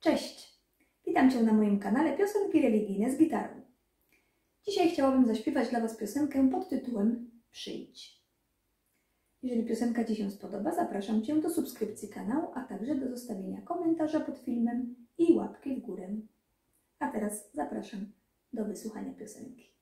Cześć! Witam Cię na moim kanale Piosenki Religijne z gitarą. Dzisiaj chciałabym zaśpiewać dla Was piosenkę pod tytułem Przyjdź. Jeżeli piosenka Ci się spodoba, zapraszam Cię do subskrypcji kanału, a także do zostawienia komentarza pod filmem i łapki w górę. A teraz zapraszam do wysłuchania piosenki.